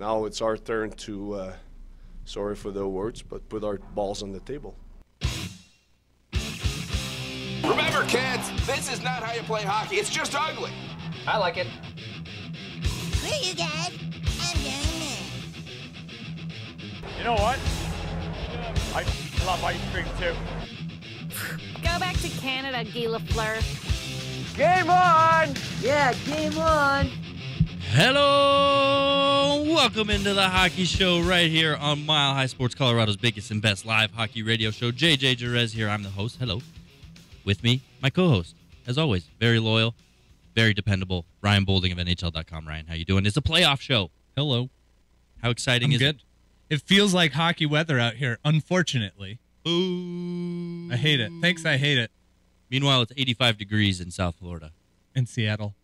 now it's our turn to, uh, sorry for the words, but put our balls on the table. Remember, kids, this is not how you play hockey. It's just ugly. I like it. Screw you guys. I'm going now. You know what? I love ice cream too. Go back to Canada, Guy Lafleur. Game on! Yeah, game on. Hello, welcome into the hockey show right here on Mile High Sports, Colorado's biggest and best live hockey radio show. JJ Jerez here. I'm the host. Hello. With me, my co-host, as always, very loyal, very dependable, Ryan Boulding of NHL.com. Ryan, how you doing? It's a playoff show. Hello. How exciting I'm is good. It feels like hockey weather out here, unfortunately. Ooh. I hate it. Thanks, I hate it. Meanwhile, it's 85 degrees in South Florida. In Seattle.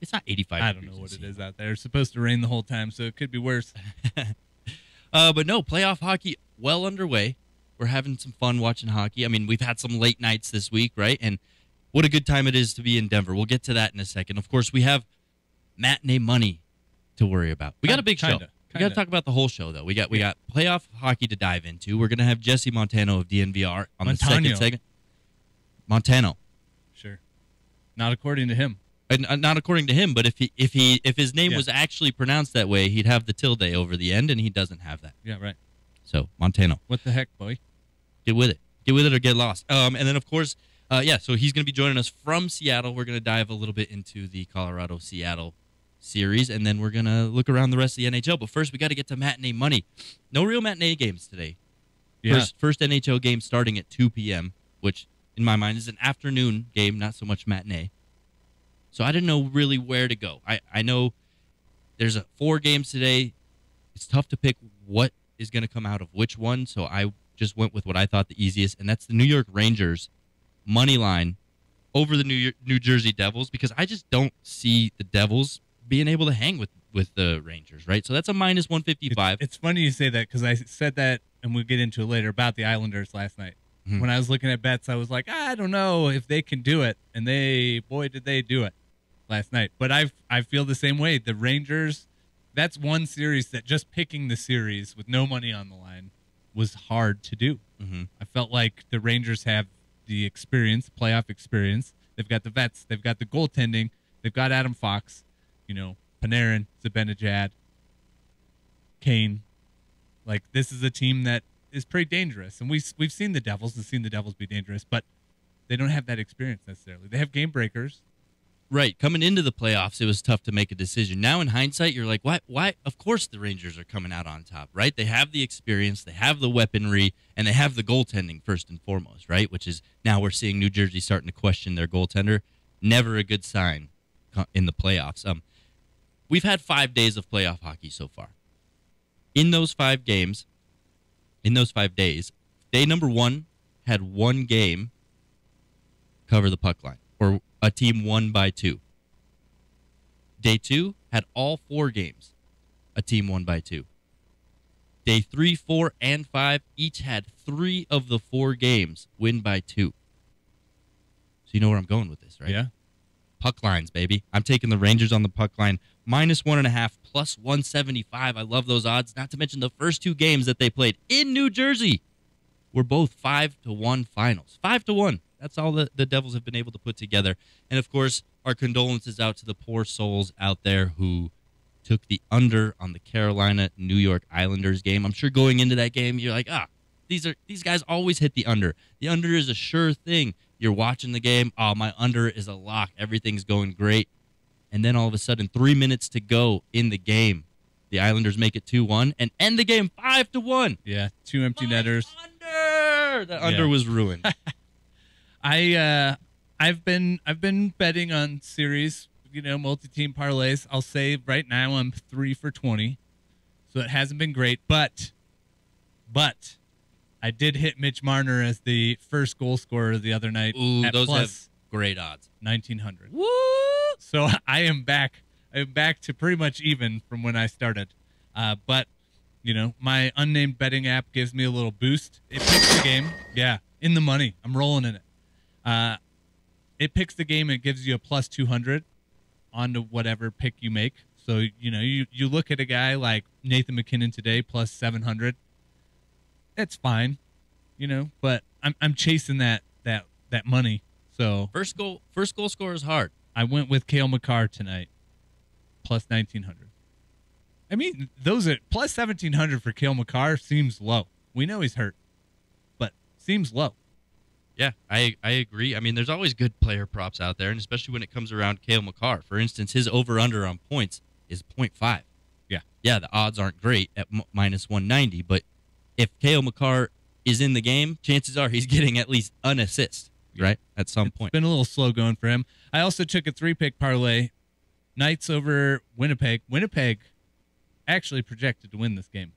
It's not 85. I don't know what it is out there. It's supposed to rain the whole time, so it could be worse. Uh, but no, playoff hockey well underway. We're having some fun watching hockey. I mean, we've had some late nights this week, right? And what a good time it is to be in Denver. We'll get to that in a second. Of course, we have matinee money to worry about. We got a big show. Kinda, We got to talk about the whole show, though. We got we got playoff hockey to dive into. We're gonna have Jesse Montano of DNVR on the second segment. Montano, Sure. Not according to him. And uh, not according to him, but if he if he if his name Yeah. was actually pronounced that way, he'd have the tilde over the end, and he doesn't have that. Yeah, right. So Montano. What the heck, boy? get with it. Get with it or get lost. Um, and then of course, uh, yeah. So he's going to be joining us from Seattle. We're going to dive a little bit into the Colorado Seattle series, and then we're going to look around the rest of the NHL. But first, we got to get to matinee money. No real matinee games today. Yeah. First, first NHL game starting at 2 p.m., which in my mind is an afternoon game, not so much matinee. So I didn't know really where to go. I, I know there's a, four games today. It's tough to pick what is going to come out of which one. So I just went with what I thought the easiest, and that's the New York Rangers money line over the New York, New Jersey Devils because I just don't see the Devils being able to hang with with the Rangers, right? So that's a minus 155. It's funny you say that because I said that, and we'll get into it later about the Islanders last night. Mhm. When I was looking at bets, I was like, I don't know if they can do it, and they, boy, did they do it last night. But I, I feel the same way. The Rangers, that's one series that just picking the series with no money on the line was hard to do. Mhm. I felt like the Rangers have the experience, playoff experience. They've got the vets. They've got the goaltending. They've got Adam Fox. You know, Panarin, Zibanejad, Kane. Like this is a team that is pretty dangerous, and we we've seen the Devils and seen the Devils be dangerous, but they don't have that experience necessarily. They have game breakers. Right. Coming into the playoffs, it was tough to make a decision. Now, in hindsight, you're like, why? Why? Of course, the Rangers are coming out on top, right? They have the experience, they have the weaponry, and they have the goaltending first and foremost, right? Which is now we're seeing New Jersey starting to question their goaltender. Never a good sign in the playoffs. Um, we've had five days of playoff hockey so far. In those five games, in those five days, day number one had one game cover the puck line, or a team won by two. Day two had all four games, a team won by two. Day three, four, and five each had three of the four games win by two. So you know where I'm going with this, right? Yeah. Puck lines, baby. I'm taking the Rangers on the puck line minus one and a half, plus 175. I love those odds. Not to mention the first two games that they played in New Jersey were both five to one finals. Five to one. That's all the, the Devils have been able to put together. And of course, our condolences out to the poor souls out there who took the under on the Carolina New York Islanders game. I'm sure going into that game, you're like, ah, these are these guys always hit the under. The under is a sure thing. You're watching the game. Oh, my under is a lock. Everything's going great. And then all of a sudden, three minutes to go in the game, the Islanders make it two one and end the game five to one. Yeah. Two empty My netters. Under the under Yeah. was ruined. I uh I've been I've been betting on series, you know, multi-team parlays. I'll say right now I'm 3 for 20. So it hasn't been great, but but I did hit Mitch Marner as the first goal scorer the other night Ooh, at those have great odds. 1900. Woo! So I am back. I'm back to pretty much even from when I started. Uh, but you know, my unnamed betting app gives me a little boost. It picks the game. Yeah, in the money. I'm rolling in it. Uh, it picks the game and it gives you a plus 200 onto whatever pick you make. So you know, you you look at a guy like Nathan MacKinnon today plus seven hundred. It's fine, you know, but I'm I'm chasing that that that money. So First goal, first goal scorer is hard. I went with Cale Makar tonight, plus nineteen hundred. I mean, those are plus seventeen hundred for Cale Makar seems low. We know he's hurt, but seems low. Yeah, I I agree. I mean, there's always good player props out there, and especially when it comes around Cale Makar. For instance, his over under on points is 0.5. Yeah. Yeah, the odds aren't great at m- minus 190, but if Cale Makar is in the game, chances are he's getting at least an assist, right? At some It's point. been a little slow going for him. I also took a three pick parlay. Knights over Winnipeg. Winnipeg actually projected to win this game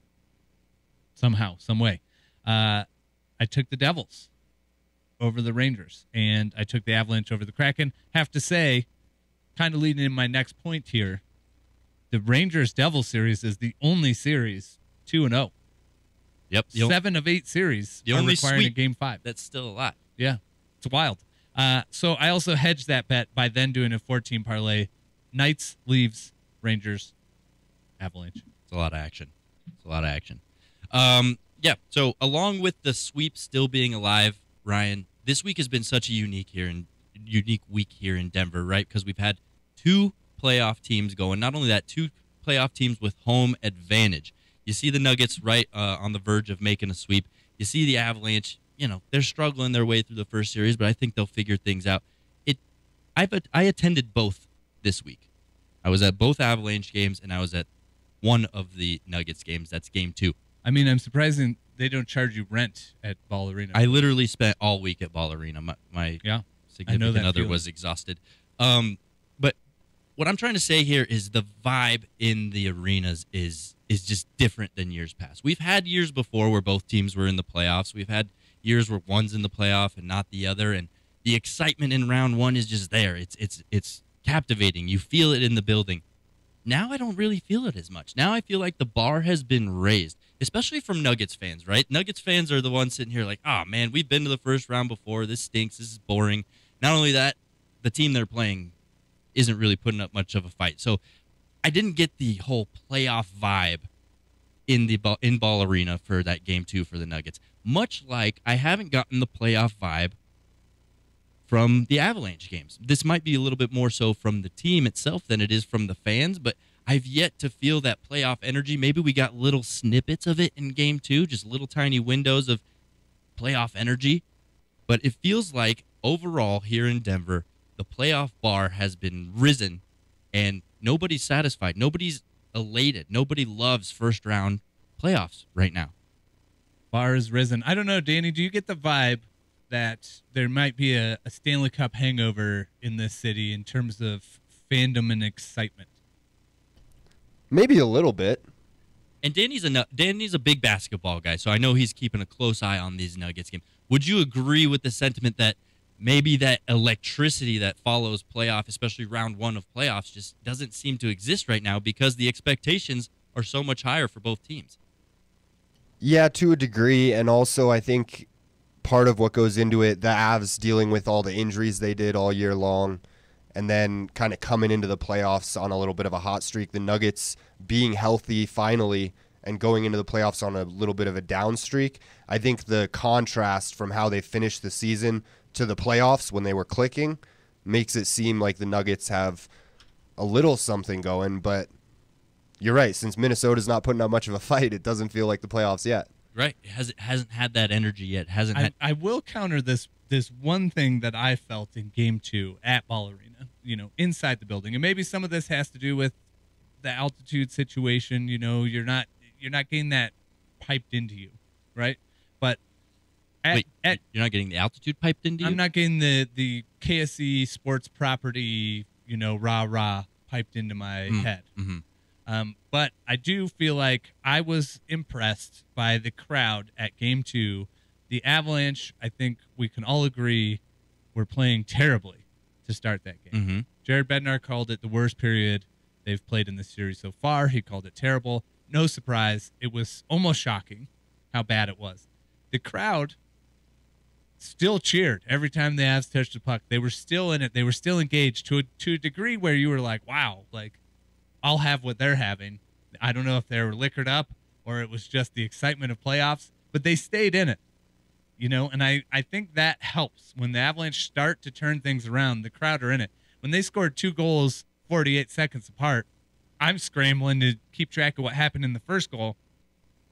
somehow, some way. Uh, I took the Devils over the Rangers, and I took the Avalanche over the Kraken. Have to say, kind of leading in my next point here, the Rangers Devil series is the only series two and zero. Yep. seven of eight series the are only requiring a game five. that's still a lot. Yeah, it's wild. Uh, so I also hedged that bet by then doing a 14 parlay. Knights leaves Rangers, Avalanche. It's a lot of action. It's a lot of action. Um, yeah. So along with the sweep still being alive, Ryan, this week has been such a unique here and unique week here in Denver, right? Because we've had two playoff teams going. Not only that, two playoff teams with home advantage. You see the Nuggets right uh, on the verge of making a sweep. You see the Avalanche. You know they're struggling their way through the first series, but I think they'll figure things out. It. I've I attended both this week. I was at both Avalanche games and I was at one of the Nuggets games. That's game two. I mean, I'm surprised they don't charge you rent at Ball Arena. I literally spent all week at Ball Arena. My, my yeah, significant other feeling. was exhausted. Um, but what I'm trying to say here is the vibe in the arenas is is just different than years past. We've had years before where both teams were in the playoffs. We've had years where one's in the playoff and not the other, and the excitement in round one is just there. It's it's it's captivating. You feel it in the building. Now I don't really feel it as much. Now I feel like the bar has been raised, especially from Nuggets fans, right? Nuggets fans are the ones sitting here like, oh man, we've been to the first round before. This stinks. This is boring. Not only that, the team they're playing isn't really putting up much of a fight. So I didn't get the whole playoff vibe in the ball, in ball arena for that game two for the Nuggets. Much like I haven't gotten the playoff vibe from the Avalanche games. This might be a little bit more so from the team itself than it is from the fans, but I've yet to feel that playoff energy. Maybe we got little snippets of it in game two, just little tiny windows of playoff energy. But it feels like overall here in Denver, the playoff bar has been risen and nobody's satisfied. Nobody's elated. Nobody loves first round playoffs right now. bar is risen. I don't know, Danny. Do you get the vibe that there might be a, a Stanley Cup hangover in this city in terms of fandom and excitement? Maybe a little bit. And Danny's a Danny's a big basketball guy, so I know he's keeping a close eye on these Nuggets games. Would you agree with the sentiment that maybe that electricity that follows playoff, especially round one of playoffs, just doesn't seem to exist right now because the expectations are so much higher for both teams? Yeah, to a degree, and also I think part of what goes into it, the Avs dealing with all the injuries they did all year long, and then kind of coming into the playoffs on a little bit of a hot streak. The Nuggets being healthy finally and going into the playoffs on a little bit of a down streak. I think the contrast from how they finished the season to the playoffs when they were clicking makes it seem like the Nuggets have a little something going, but you're right. Since Minnesota's not putting up much of a fight, it doesn't feel like the playoffs yet. Right? It hasn't hasn't had that energy yet. Hasn't I, had I will counter this this one thing that I felt in game two at Ball Arena, you know, inside the building. And maybe some of this has to do with the altitude situation, you know, you're not you're not getting that piped into you, right? But at, Wait, at you're not getting the altitude piped into you? I'm not getting the the KSE sports property, you know, rah rah piped into my Mm, head. mhm. Um, but I do feel like I was impressed by the crowd at game two. The Avalanche, I think we can all agree, were playing terribly to start that game. Mhm. Jared Bednar called it the worst period they've played in this series so far. He called it terrible. No surprise. It was almost shocking how bad it was. The crowd still cheered every time the Avs touched the puck. They were still in it. They were still engaged to a, to a degree where you were like, wow, like I'll have what they're having. I don't know if they were liquored up or it was just the excitement of playoffs, but they stayed in it. You know, and I, I think that helps when the Avalanche start to turn things around. The crowd are in it. When they scored two goals 48 seconds apart, I'm scrambling to keep track of what happened in the first goal.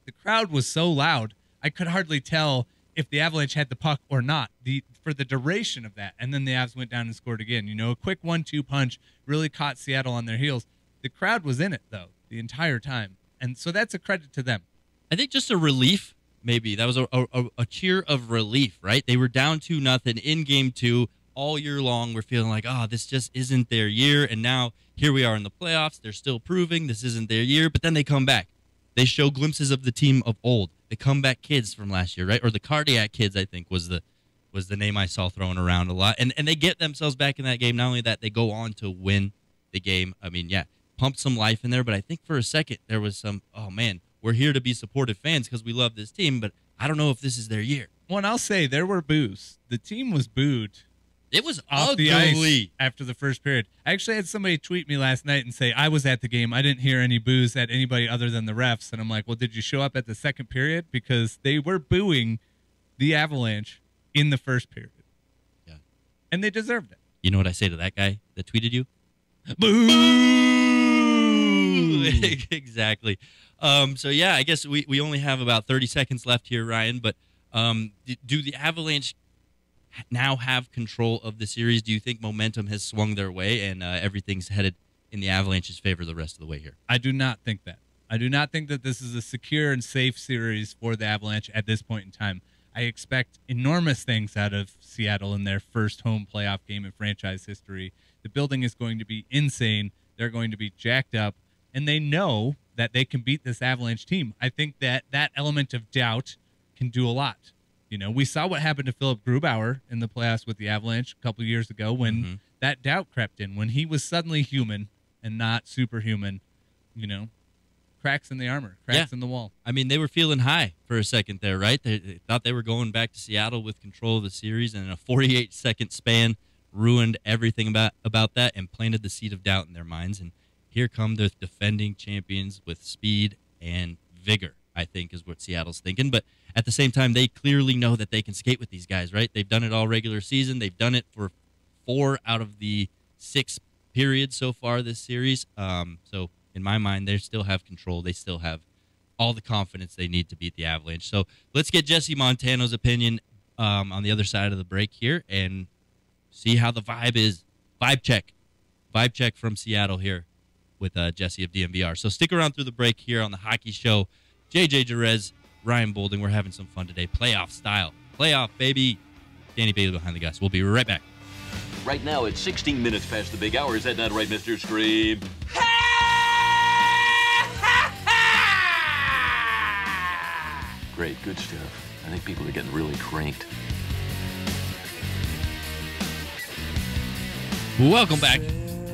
The crowd was so loud, I could hardly tell if the Avalanche had the puck or not. The for the duration of that, and then the Avs went down and scored again. You know, a quick one-two punch really caught Seattle on their heels. The crowd was in it though the entire time, and so that's a credit to them. I think just a relief, maybe that was a, a, a cheer of relief, right? They were down two nothing in game two all year long. We're feeling like, oh, this just isn't their year, and now here we are in the playoffs. They're still proving this isn't their year, but then they come back. They show glimpses of the team of old, the comeback kids from last year, right? Or the cardiac kids, I think was the was the name I saw thrown around a lot. And and they get themselves back in that game. Not only that, they go on to win the game. I mean, yeah, pumped some life in there, but I think for a second there was some, oh man, we're here to be supportive fans because we love this team, but I don't know if this is their year. Well, and I'll say there were boos. The team was booed It was off ugly. the ice after the first period. I actually had somebody tweet me last night and say I was at the game. I didn't hear any boos at anybody other than the refs, and I'm like, well, did you show up at the second period because they were booing the Avalanche in the first period? Yeah. and they deserved it. You know what I say to that guy that tweeted you? Boo! exactly. Um, so yeah, I guess we, we only have about 30 seconds left here, Ryan. But um, do the Avalanche now have control of the series? Do you think momentum has swung their way and uh, everything's headed in the Avalanche's favor the rest of the way here? I do not think that. I do not think that this is a secure and safe series for the Avalanche at this point in time. I expect enormous things out of Seattle in their first home playoff game in franchise history. The building is going to be insane. They're going to be jacked up, and they know that they can beat this Avalanche team. I think that that element of doubt can do a lot. You know, we saw what happened to Philip Grubauer in the playoffs with the Avalanche a couple years ago when Mhm. that doubt crept in, when he was suddenly human and not superhuman. You know, cracks in the armor, cracks Yeah. in the wall. I mean, they were feeling high for a second there, right? They, they thought they were going back to Seattle with control of the series, and in a 48 second span, ruined everything about about that and planted the seed of doubt in their minds. And here come the defending champions with speed and vigor. I think is what Seattle's thinking, but at the same time, they clearly know that they can skate with these guys, right? They've done it all regular season. They've done it for four out of the six periods so far this series. Um, so in my mind, they still have control. They still have all the confidence they need to beat the Avalanche. So let's get Jesse Montano's opinion um, on the other side of the break here and see how the vibe is. Vibe check. Vibe check from Seattle here with uh, Jesse of DNVR. So stick around through the break here on the Hockey Show. JJ Jerez, Ryan Boulding. We're having some fun today. Playoff style. Playoff, baby. Danny Bailey behind the glass. We'll be right back. Right now, it's 16 minutes past the big hour. Is that not right, Mr. Scream? Great, good stuff. I think people are getting really cranked. Welcome back.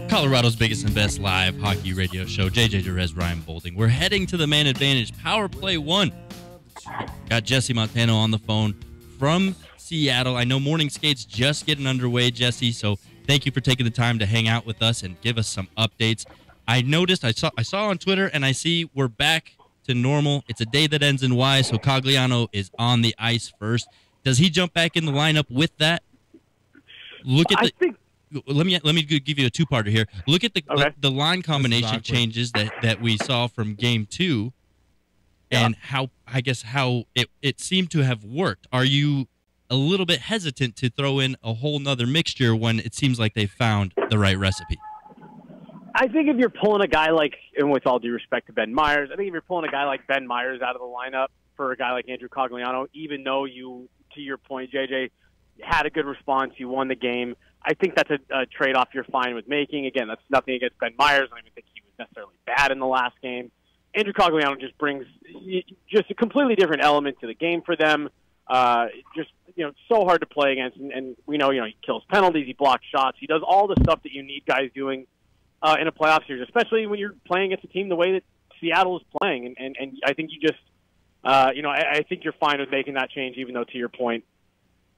Colorado's biggest and best live hockey radio show. JJ Jerez, Ryan Boulding. We're heading to the man advantage. Power play one. Got Jesse Montano on the phone from Seattle. I know morning skates just getting underway, Jesse. So thank you for taking the time to hang out with us and give us some updates. I noticed I saw I saw on Twitter and I see we're back to normal. It's a day that ends in Y, so Cogliano is on the ice first. Does he jump back in the lineup with that? Look at I the think let me let me give you a two-parter here. Look at the Okay. the, the line combination changes that that we saw from game two, and how I guess how it it seemed to have worked. Are you a little bit hesitant to throw in a whole nother mixture when it seems like they found the right recipe? I think if you're pulling a guy like, and with all due respect to Ben Myers, I think if you're pulling a guy like Ben Myers out of the lineup for a guy like Andrew Cogliano, even though you, to your point, JJ, had a good response, you won the game. I think that's a, a trade-off you're fine with making. Again, that's nothing against Ben Myers. I don't even think he was necessarily bad in the last game. Andrew Cogliano just brings just a completely different element to the game for them. Uh, just you know, so hard to play against, and, and we know you know he kills penalties, he blocks shots, he does all the stuff that you need guys doing uh, in a playoff series, especially when you're playing against a team the way that Seattle is playing. And, and, and I think you just, uh, you know, I, I think you're fine with making that change, even though, to your point,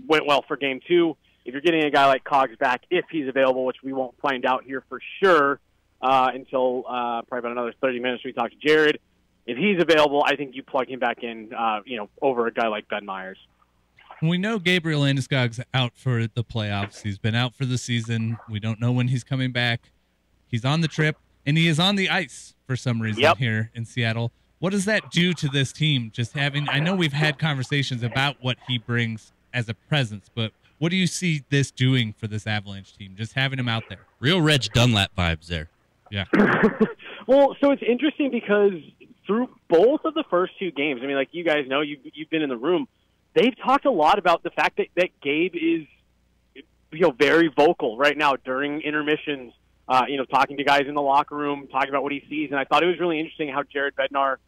went well for game two. If you're getting a guy like Cogs back, if he's available, which we won't find out here for sure uh, until uh, probably about another 30 minutes. We talk to Jared. If he's available, I think you plug him back in, uh, you know, over a guy like Ben Myers. We know Gabriel Landeskog's out for the playoffs. He's been out for the season. We don't know when he's coming back. He's on the trip, and he is on the ice for some reason Yep. here in Seattle. What does that do to this team? Just having, I know we've had conversations about what he brings as a presence, but what do you see this doing for this Avalanche team? Just having him out there. Real Reg Dunlop vibes there. Yeah. Well, so it's interesting because through both of the first two games, I mean, like you guys know, you've, you've been in the room. They've talked a lot about the fact that, that Gabe is, you know, very vocal right now during intermissions. Uh, you know, talking to guys in the locker room, talking about what he sees, and I thought it was really interesting how Jared Bednar,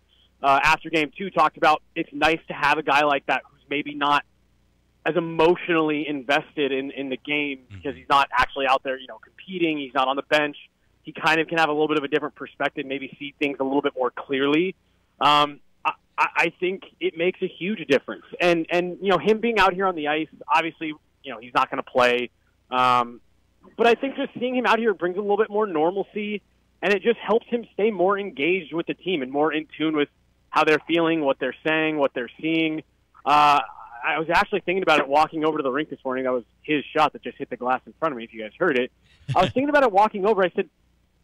uh, after game two, talked about it's nice to have a guy like that who's maybe not as emotionally invested in in the game because he's not actually out there, you know, competing. He's not on the bench. He kind of can have a little bit of a different perspective, maybe see things a little bit more clearly. Um, I, I I think it makes a huge difference, and and you know, him being out here on the ice, obviously, you know, he's not going to play. Um, but I think just seeing him out here brings a little bit more normalcy, and it just helps him stay more engaged with the team and more in tune with how they're feeling, what they're saying, what they're seeing. Uh, I was actually thinking about it walking over to the rink this morning. That was his shot that just hit the glass in front of me. If you guys heard it, I was thinking about it walking over. I said,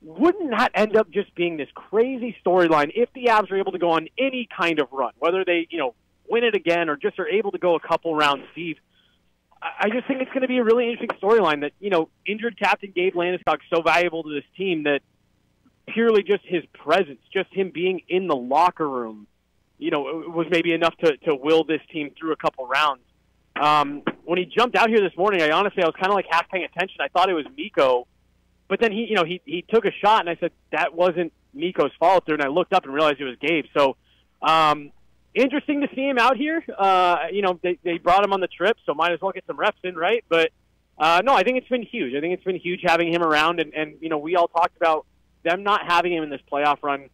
wouldn't that end up just being this crazy storyline if the Avs are able to go on any kind of run, whether they you know win it again or just are able to go a couple rounds deep? I I just think it's going to be a really interesting storyline that you know injured captain Gabe Landeskog so valuable to this team that purely just his presence, just him being in the locker room, you know, was maybe enough to to will this team through a couple rounds. Um, when he jumped out here this morning, I honestly I was kind of like half paying attention. I thought it was Mikko, but then he you know he he took a shot and I said that wasn't Mikko's follow through, and I looked up and realized it was Gabe. So. Um, interesting to see him out here. Uh, you know, they, they brought him on the trip, so might as well get some reps in, right? But uh, no, I think it's been huge. I think it's been huge having him around, and, and you know, we all talked about them not having him in this playoff run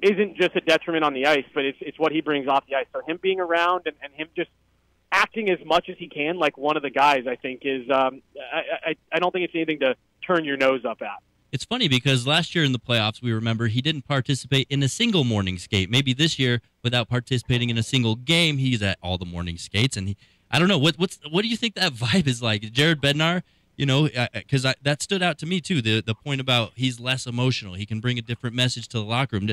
isn't just a detriment on the ice, but it's it's what he brings off the ice. So him being around and, and him just acting as much as he can like one of the guys, I think is um, I, I I don't think it's anything to turn your nose up at. It's funny because last year in the playoffs, we remember he didn't participate in a single morning skate. Maybe this year, without participating in a single game, he's at all the morning skates. And he, I don't know what what's what do you think that vibe is like, Jared Bednar? You know, because that stood out to me too. The the point about he's less emotional. He can bring a different message to the locker room.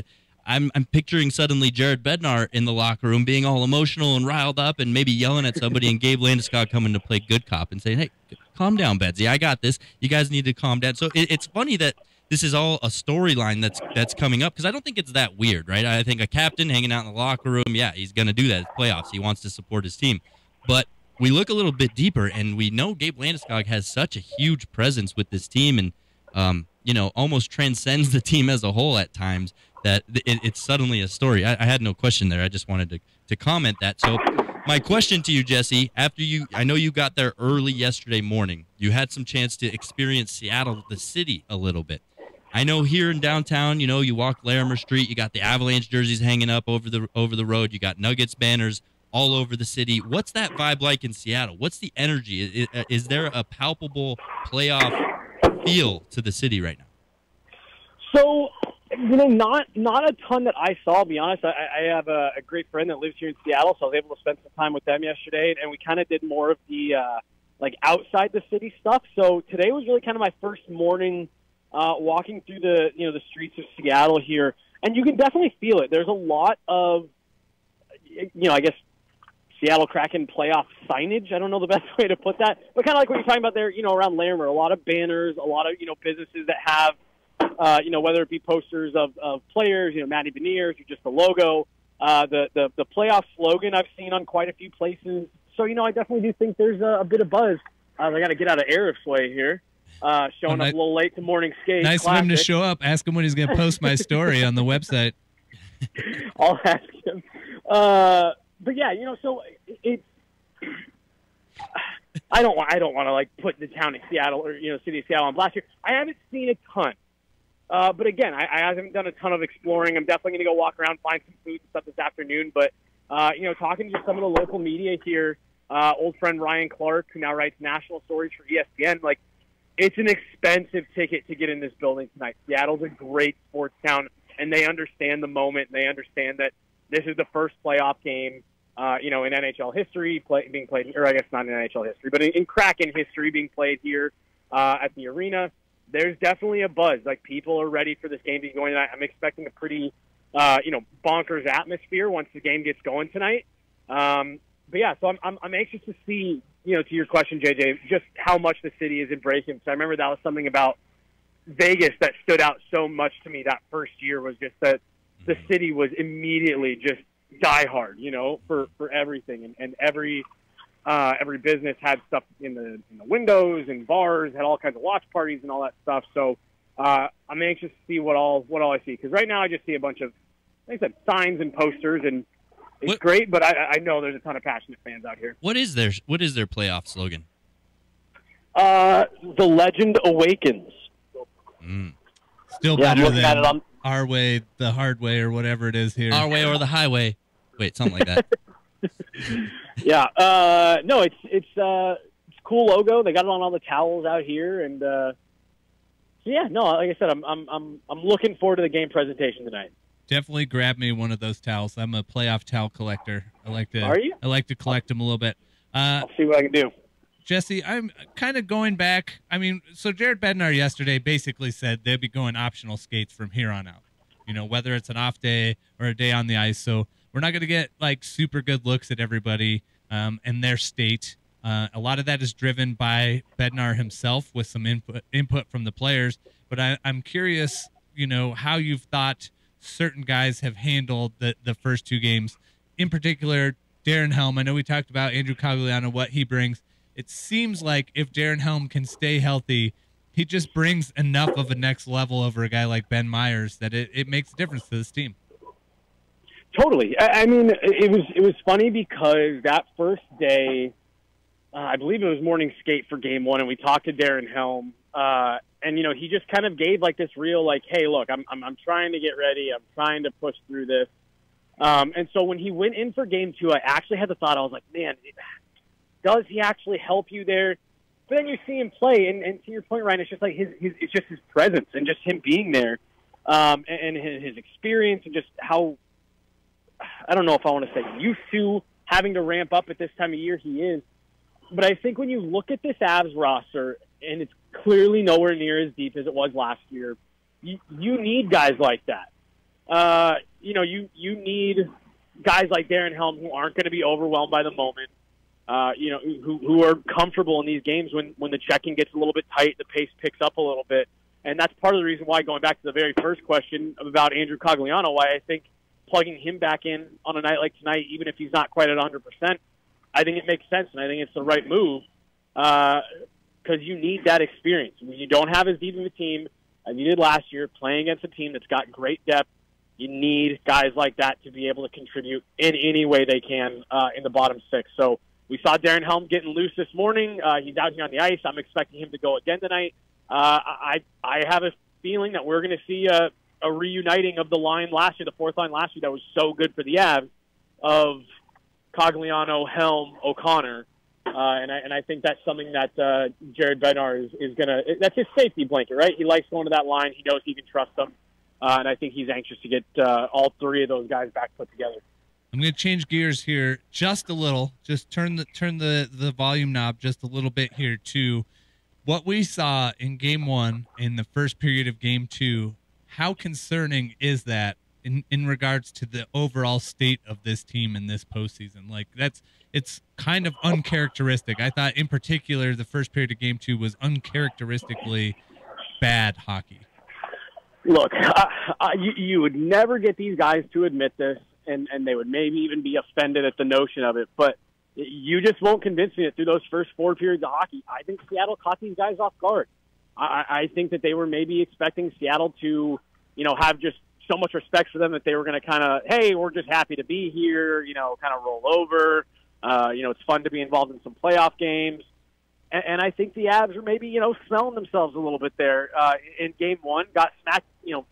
I'm I'm picturing suddenly Jared Bednar in the locker room being all emotional and riled up and maybe yelling at somebody, and Gabe Landeskog coming to play good cop and saying, "Hey, calm down, Bedsy. I got this. You guys need to calm down." So it, it's funny that this is all a storyline that's that's coming up because I don't think it's that weird, right? I think a captain hanging out in the locker room, yeah, he's going to do that. It's playoffs. He wants to support his team, but we look a little bit deeper, and we know Gabe Landeskog has such a huge presence with this team, and um, you know, almost transcends the team as a whole at times. That it, it's suddenly a story. I, I had no question there. I just wanted to to comment that. So, my question to you, Jesse, after you, I know you got there early yesterday morning. You had some chance to experience Seattle, the city, a little bit. I know here in downtown, you know, you walk Larimer Street, you got the Avalanche jerseys hanging up over the over the road, you got Nuggets banners all over the city. What's that vibe like in Seattle? What's the energy? Is, is there a palpable playoff feel to the city right now? So, you know, not not a ton that I saw. I'll be honest, I, I have a, a great friend that lives here in Seattle, so I was able to spend some time with them yesterday, and we kind of did more of the uh, like outside the city stuff. So today was really kind of my first morning uh, walking through the you know the streets of Seattle here, and you can definitely feel it. There's a lot of you know, I guess Seattle Kraken playoff signage. I don't know the best way to put that, but kind of like what you're talking about there, you know, around Larimer, a lot of banners, a lot of you know businesses that have, uh, you know, whether it be posters of, of players, you know, Matty Beniers or just the logo, uh, the the the playoff slogan I've seen on quite a few places. So you know, I definitely do think there's a, a bit of buzz. Uh, I got to get out of Arif Sway here. Uh, showing up a little late to morning skate. Nice of him to show up. Ask him when he's going to post my story on the website. I'll ask him. Uh, but yeah, you know, so it. I don't. want- I don't want to like put the town of Seattle or you know city of Seattle on blast here. I haven't seen a ton, uh, but again, I, I haven't done a ton of exploring. I'm definitely going to go walk around, find some food and stuff this afternoon. But uh, you know, talking to some of the local media here, uh, old friend Ryan Clark, who now writes national stories for ESPN, like it's an expensive ticket to get in this building tonight. Seattle's a great sports town, and they understand the moment. And they understand that this is the first playoff game, uh, you know, in NHL history play, being played, or I guess not in NHL history, but in, in Kraken history being played here uh, at the arena. There's definitely a buzz. Like people are ready for this game to be going tonight. I'm expecting a pretty, uh, you know, bonkers atmosphere once the game gets going tonight. Um, but yeah, so I'm, I'm I'm anxious to see, you know, to your question, JJ, just how much the city is embracing. So I remember that was something about Vegas that stood out so much to me that first year was just that the city was immediately just die hard, you know, for for everything, and and every uh, every business had stuff in the in the windows and bars, had all kinds of watch parties and all that stuff. So uh, I'm anxious to see what all what all I see because right now I just see a bunch of, like I said, signs and posters and it's What- great, but I, I know there's a ton of passionate fans out here. What is their what is their playoff slogan? Uh, the legend awakens. Still Yeah, I'm better looking at than it on- our way, the hard way, or whatever it is here. Our way or the highway? Wait, something like that. Yeah. Uh, no, it's it's uh, it's a cool logo. They got it on all the towels out here, and uh, so yeah, no, like I said, I'm I'm I'm I'm looking forward to the game presentation tonight. Definitely grab me one of those towels. I'm a playoff towel collector. I like to. Are you? I like to collect them a little bit. Uh, I'll see what I can do. Jesse, I'm kind of going back. I mean, so Jared Bednar yesterday basically said they'd be going optional skates from here on out. You know, whether it's an off day or a day on the ice. So we're not going to get like super good looks at everybody um, and their state. Uh, a lot of that is driven by Bednar himself with some input input from the players. But I, I'm curious, you know, how you've thought certain guys have handled the the first two games. In particular, Darren Helm. I know we talked about Andrew Cogliano, what he brings. It seems like if Darren Helm can stay healthy, he just brings enough of a next level over a guy like Ben Myers that it, it makes a difference to this team. Totally. I, I mean, it was it was funny because that first day, uh, I believe it was morning skate for game one, and we talked to Darren Helm, uh, and you know he just kind of gave like this real like, hey, look, I'm I'm, I'm trying to get ready, I'm trying to push through this, um, and so when he went in for game two, I actually had the thought, I was like, man, does he actually help you there? But then you see him play, and, and to your point, Ryan, it's just like his, his it's just his presence and just him being there, um, and, and his, his experience and just how I don't know if I want to say used to having to ramp up at this time of year he is. But I think when you look at this Avs roster, and it's clearly nowhere near as deep as it was last year, you, you need guys like that. Uh, you know, you, you need guys like Darren Helm who aren't going to be overwhelmed by the moment. Uh, you know, who, who are comfortable in these games when, when the checking gets a little bit tight, the pace picks up a little bit. And that's part of the reason why, going back to the very first question about Andrew Cogliano, why I think plugging him back in on a night like tonight, even if he's not quite at 100%, I think it makes sense, and I think it's the right move because you need that experience. When you don't have as deep of a team as you did last year, playing against a team that's got great depth, you need guys like that to be able to contribute in any way they can uh, in the bottom six. So we saw Darren Helm getting loose this morning. Uh, he's out here on the ice. I'm expecting him to go again tonight. Uh, I I have a feeling that we're going to see a, a reuniting of the line last year, the fourth line last year that was so good for the Avs of Cogliano, Helm, O'Connor. Uh, and I and I think that's something that uh, Jared Bednar is, is gonna. That's his safety blanket, right? He likes going to that line. He knows he can trust them, uh, and I think he's anxious to get uh, all three of those guys back put together. I'm going to change gears here just a little. Just turn the turn the the volume knob just a little bit here to what we saw in game 1 in the first period of game 2. How concerning is that in in regards to the overall state of this team in this postseason? Like that's it's kind of uncharacteristic. I thought in particular the first period of game 2 was uncharacteristically bad hockey. Look, you, you would never get these guys to admit this, and, and they would maybe even be offended at the notion of it. But you just won't convince me that through those first four periods of hockey, I think Seattle caught these guys off guard. I, I think that they were maybe expecting Seattle to, you know, have just so much respect for them that they were going to kind of, hey, we're just happy to be here, you know, kind of roll over. Uh, you know, it's fun to be involved in some playoff games. And, and I think the Avs are maybe, you know, smelling themselves a little bit there. Uh, in game one, got smacked, you know,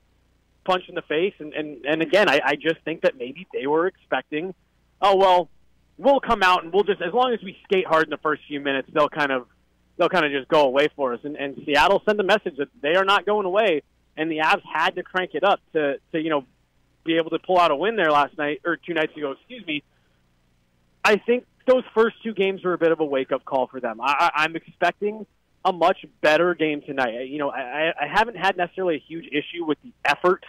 punch in the face. And, and, and again, I, I just think that maybe they were expecting, oh, well, we'll come out and we'll just, as long as we skate hard in the first few minutes, they'll kind of, they'll kind of just go away for us. And, and Seattle sent a message that they are not going away, and the Avs had to crank it up to to you know be able to pull out a win there last night or two nights ago. Excuse me. I think those first two games were a bit of a wake up call for them. I, I'm expecting a much better game tonight. You know, I, I haven't had necessarily a huge issue with the effort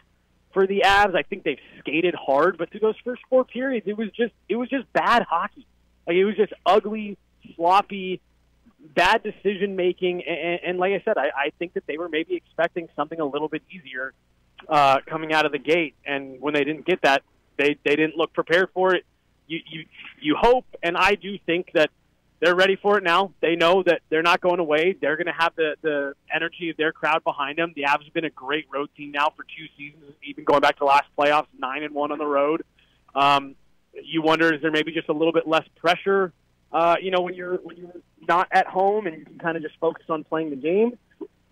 for the Avs. I think they've skated hard, but through those first four periods, it was just it was just bad hockey. Like it was just ugly, sloppy, bad decision making, and, and like I said, I, I think that they were maybe expecting something a little bit easier uh, coming out of the gate, and when they didn't get that, they they didn't look prepared for it. You you you hope, and I do think that they're ready for it now. They know that they're not going away. They're going to have the the energy of their crowd behind them. The Avs have been a great road team now for two seasons, even going back to last playoffs, nine and one on the road. Um, you wonder is there maybe just a little bit less pressure, uh, you know, when you're when you're not at home and you can kind of just focus on playing the game.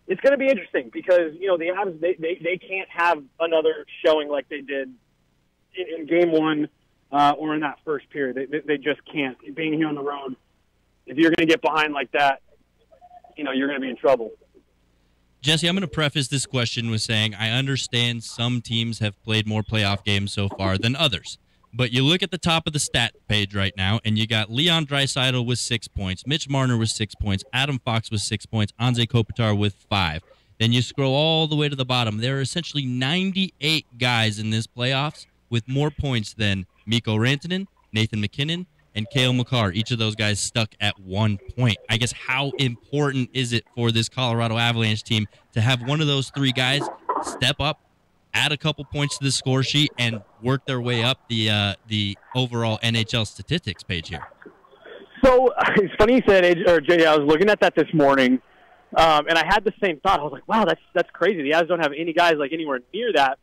It's going to be interesting because you know the Avs they, they they can't have another showing like they did in, in game one uh, or in that first period. They, they they just can't. Being here on the road, if you're going to get behind like that, you know you're going to be in trouble. Jesse, I'm going to preface this question with saying I understand some teams have played more playoff games so far than others. But you look at the top of the stat page right now, and you got Leon Draisaitl with six points, Mitch Marner with six points, Adam Fox with six points, Anze Kopitar with five. Then you scroll all the way to the bottom. There are essentially 98 guys in this playoffs with more points than Mikko Rantanen, Nathan MacKinnon, and Cale Makar. Each of those guys stuck at one point. I guess how important is it for this Colorado Avalanche team to have one of those three guys step up, add a couple points to the score sheet, and work their way up the uh, the overall NHL statistics page here? So it's funny you said, or JJ. I was looking at that this morning, um, and I had the same thought. I was like, "Wow, that's that's crazy." The Avs don't have any guys like anywhere near that.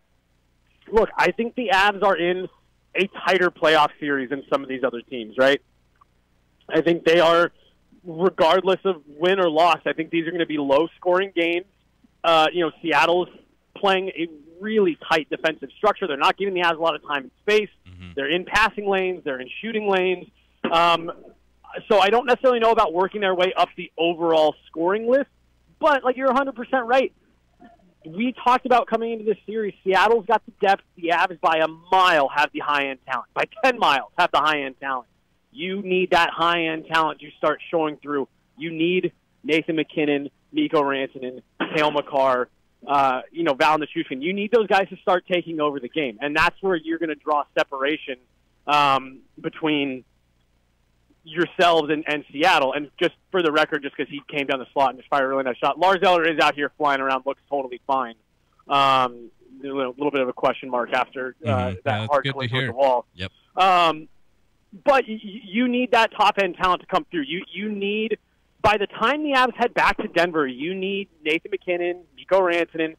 Look, I think the Avs are in a tighter playoff series than some of these other teams, right? I think they are, regardless of win or loss. I think these are going to be low-scoring games. Uh, you know, Seattle's playing a really tight defensive structure. They're not giving the Avs a lot of time and space. They're in passing lanes. They're in shooting lanes. Um, so I don't necessarily know about working their way up the overall scoring list. But like you're 100% right. We talked about coming into this series. Seattle's got the depth. The Avs by a mile have the high end talent. By 10 miles have the high end talent. You need that high end talent to start showing through. You need Nathan MacKinnon, Mikko Rantanen, Cale Makar, uh, you know, Val Nichushkin. You need those guys to start taking over the game, and that's where you're going to draw separation um, between yourselves and, and Seattle. And just for the record, just because he came down the slot and just fired a really nice shot, Lars Eller is out here flying around, looks totally fine. Um, a little, little bit of a question mark after uh, Mhm. Yeah, that that's hard collision with the wall. Yep. Um, but y- y- you need that top end talent to come through. You you need by the time the Avs head back to Denver, you need Nathan MacKinnon, Nico Rantanen,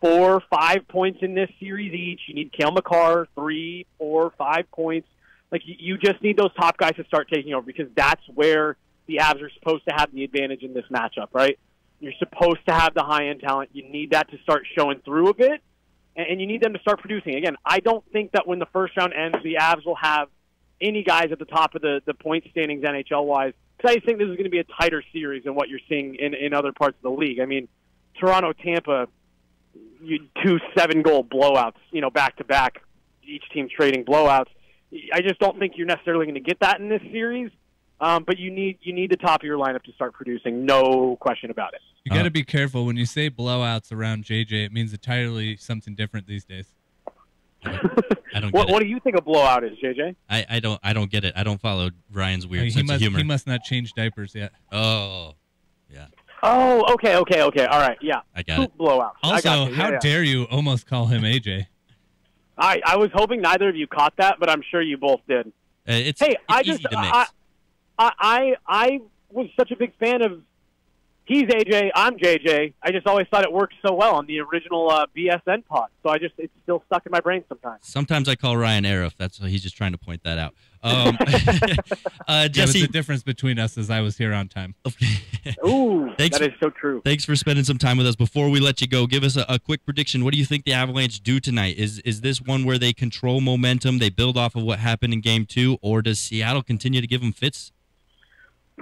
four, five points in this series each. You need Cale Makar, three, four, five points. Like you, just need those top guys to start taking over because that's where the Avs are supposed to have the advantage in this matchup, right? You're supposed to have the high end talent. You need that to start showing through a bit, and, and you need them to start producing. Again, I don't think that when the first round ends, the Avs will have any guys at the top of the, the point standings NHL wise. Because I think this is going to be a tighter series than what you're seeing in, in other parts of the league. I mean, Toronto, Tampa, you, two seven goal blowouts, you know, back to back, each team trading blowouts. I just don't think you're necessarily going to get that in this series. Um, but you need you need the top of your lineup to start producing, no question about it. You got to be careful when you say blowouts around JJ. It means entirely something different these days. I don't What, get what it. do you think a blowout is, JJ? I, I don't I don't get it. I don't follow Ryan's weird he sense must of humor. he must not change diapers yet. Oh, yeah. Oh, okay, okay, okay. All right, yeah. I got Poop it. blowouts. I Also, got how Yeah, yeah. dare you almost call him AJ? I I was hoping neither of you caught that, but I'm sure you both did. Uh, it's hey, it's I just to mix. I, I I I was such a big fan of. He's AJ. I'm JJ. I just always thought it worked so well on the original uh, BSN pod. So I just it's still stuck in my brain sometimes. Sometimes I call Ryan Arif. That's what he's just trying to point that out. Um, uh, Yeah, Jesse, the difference between us is I was here on time. Ooh, Thanks that is so true. Thanks for spending some time with us. Before we let you go, give us a, a quick prediction. What do you think the Avalanche do tonight? Is is this one where they control momentum, they build off of what happened in Game Two, or does Seattle continue to give them fits?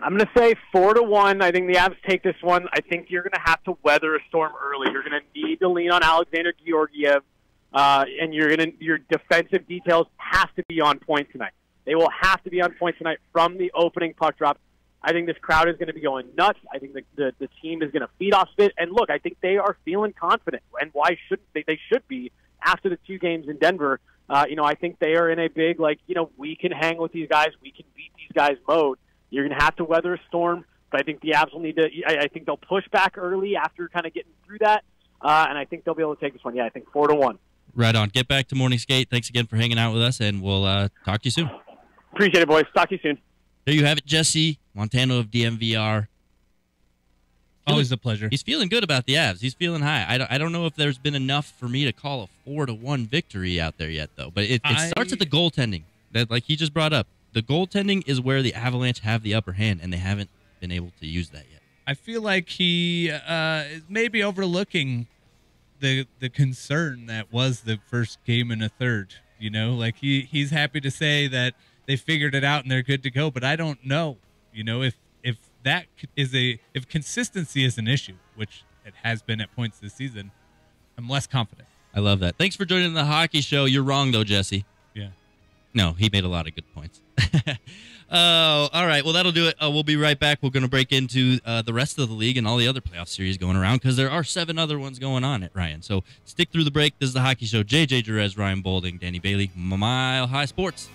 I'm going to say four to one. I think the Avs take this one. I think you're going to have to weather a storm early. You're going to need to lean on Alexander Georgiev, uh, and you're going to your defensive details have to be on point tonight. They will have to be on point tonight from the opening puck drop. I think this crowd is going to be going nuts. I think the the, the team is going to feed off of it. And look, I think they are feeling confident. And why shouldn't they? They should be after the two games in Denver. Uh, you know, I think they are in a big like you know we can hang with these guys, we can beat these guys mode. You're going to have to weather a storm, but I think the Avs will need to. I, I think they'll push back early after kind of getting through that, uh, and I think they'll be able to take this one. Yeah, I think four to one. Right on. Get back to morning skate. Thanks again for hanging out with us, and we'll uh, talk to you soon. Appreciate it, boys. Talk to you soon. There you have it, Jesse Montano of DNVR. Always a pleasure. He's feeling good about the Avs. He's feeling high. I don't, I don't know if there's been enough for me to call a four to one victory out there yet, though. But it, it I- starts at the goaltending. That like he just brought up. The goaltending is where the Avalanche have the upper hand, and they haven't been able to use that yet. I feel like he uh, is maybe overlooking the the concern that was the first game and a third. You know, like he he's happy to say that they figured it out and they're good to go, but I don't know. You know, if if that is a if consistency is an issue, which it has been at points this season, I'm less confident. I love that. Thanks for joining the hockey show. You're wrong though, Jesse. Yeah. No, he made a lot of good points. Oh, all right. Well, that'll do it. Uh, we'll be right back. We're going to break into uh, the rest of the league and all the other playoff series going around because there are seven other ones going on at Ryan. So stick through the break. This is the Hockey Show. JJ Jerez, Ryan Boulding, Danny Bailey, Mile High Sports.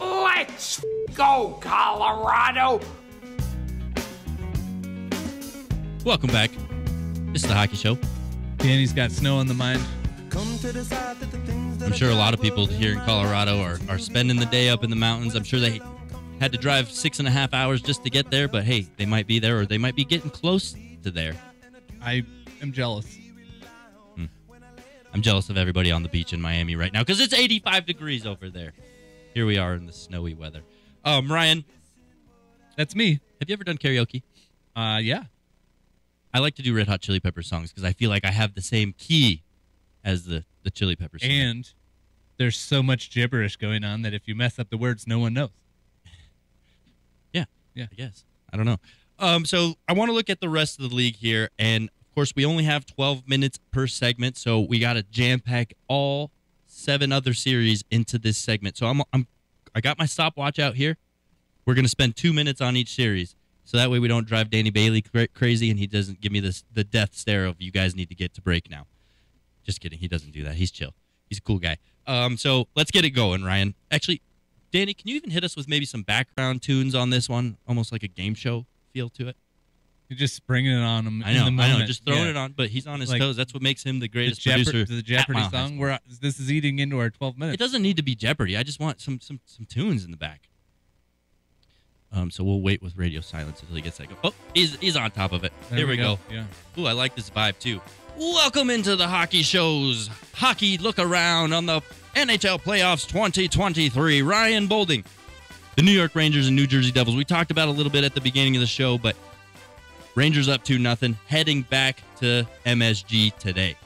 Let's go, Colorado! Welcome back. This is the Hockey Show. Danny's got snow on the mind. I'm sure a lot of people here in Colorado are, are spending the day up in the mountains. I'm sure they had to drive six and a half hours just to get there, but hey, they might be there or they might be getting close to there. I am jealous. I'm jealous of everybody on the beach in Miami right now because it's 85 degrees over there. Here we are in the snowy weather. Um, Ryan, That's me. have you ever done karaoke? Uh, yeah. I like to do Red Hot Chili Pepper songs because I feel like I have the same key as the the Chili Pepper song. And there's so much gibberish going on that if you mess up the words, no one knows. Yeah, Yeah. I guess. I don't know. Um, so I want to look at the rest of the league here, and of course, we only have 12 minutes per segment, so we got to jam pack all seven other series into this segment. So I'm, I'm, I got my stopwatch out here. We're gonna spend two minutes on each series, so that way we don't drive Danny Bailey cra- crazy, and he doesn't give me this the death stare of you guys need to get to break now. Just kidding. He doesn't do that. He's chill. He's a cool guy. Um, so let's get it going, Ryan. Actually, Danny, can you even hit us with maybe some background tunes on this one, almost like a game show feel to it? You're just springing it on him. I know, in the I know, just throwing Yeah. it on, but he's on his Like toes. That's what makes him the The, greatest Jeopard- producer. the Jeopardy song. Where this is eating into our 12 minutes. It doesn't need to be Jeopardy. I just want some some some tunes in the back. Um, so we'll wait with radio silence until he gets that. Go. Oh, he's he's on top of it. There Here we we go. go. Yeah. Ooh, I like this vibe too. Welcome into the hockey shows. Hockey look around on the NHL playoffs 2023. Ryan Boulding, the New York Rangers and New Jersey Devils. We talked about a little bit at the beginning of the show, but Rangers up to nothing, heading back to MSG today.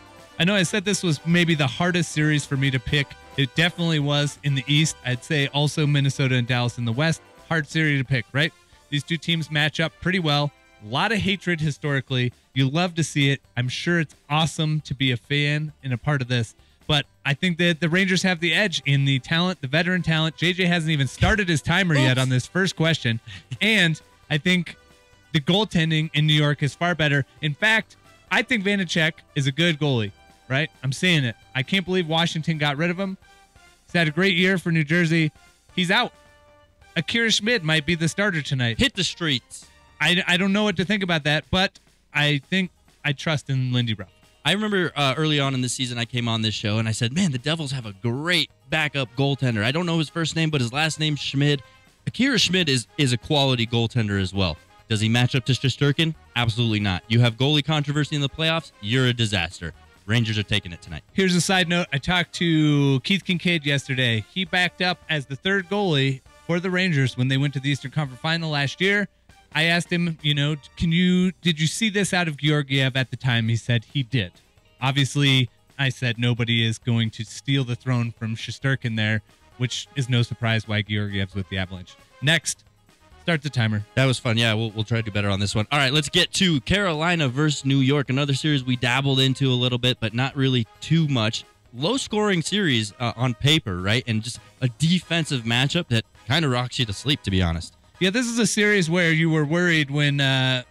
I know I said this was maybe the hardest series for me to pick. It definitely was in the East. I'd say also Minnesota and Dallas in the West. Hard series to pick, right? These two teams match up pretty well. A lot of hatred historically. You love to see it. I'm sure it's awesome to be a fan and a part of this. But I think that the Rangers have the edge in the talent, the veteran talent. JJ hasn't even started his timer yet on this first question. And I think the goaltending in New York is far better. In fact, I think Vanecek is a good goalie, right? I'm saying it. I can't believe Washington got rid of him. He's had a great year for New Jersey. He's out. Akira Schmid might be the starter tonight. Hit the streets. I, I don't know what to think about that, but I think I trust in Lindy Ruff. I remember uh, early on in the season, I came on this show and I said, "Man, the Devils have a great backup goaltender. I don't know his first name, but his last name's Schmid. Akira Schmid is is a quality goaltender as well. Does he match up to Shesterkin? Absolutely not. You have goalie controversy in the playoffs. You're a disaster. Rangers are taking it tonight. Here's a side note. I talked to Keith Kinkaid yesterday. He backed up as the third goalie for the Rangers when they went to the Eastern Conference Final last year. I asked him, you know, can you did you see this out of Georgiev at the time? He said he did. Obviously, I said nobody is going to steal the throne from Shesterkin there, which is no surprise why Georgiev's with the Avalanche. Next, Start the timer. That was fun. Yeah, we'll, we'll try to do better on this one. All right, let's get to Carolina versus New York. Another series we dabbled into a little bit, but not really too much. Low scoring series uh, on paper, right? And just a defensive matchup that kind of rocks you to sleep, to be honest. Yeah, this is a series where you were worried when uh,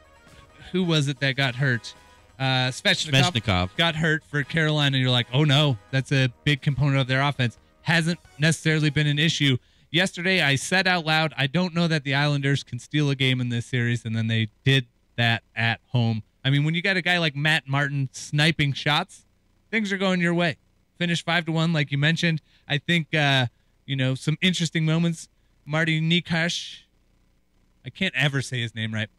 who was it that got hurt? Uh, Svechnikov, Svechnikov. got hurt for Carolina. You're like, oh no, that's a big component of their offense. Hasn't necessarily been an issue. Yesterday, I said out loud, I don't know that the Islanders can steal a game in this series, and then they did that at home. I mean, when you got a guy like Matt Martin sniping shots, things are going your way. Finish five to one, like you mentioned. I think uh, you know some interesting moments. Marty Nikash, I can't ever say his name right.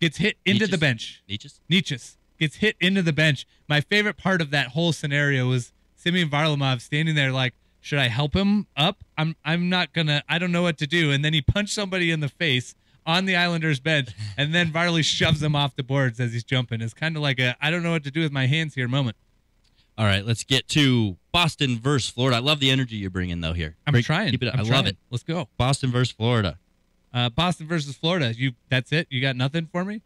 Gets hit into the bench. Necas? Necas gets hit into the bench. My favorite part of that whole scenario was Semyon Varlamov standing there like, should I help him up? I'm I'm not gonna. I don't know what to do. And then he punched somebody in the face on the Islanders bench, and then Varley shoves him off the boards as he's jumping. It's kind of like a I don't know what to do with my hands here moment. All right, let's get to Boston versus Florida. I love the energy you're bringing, though, here. I'm Bring- trying. Keep it up. I'm I love trying. it. Let's go. Boston versus Florida. Uh, Boston versus Florida. You. That's it. You got nothing for me.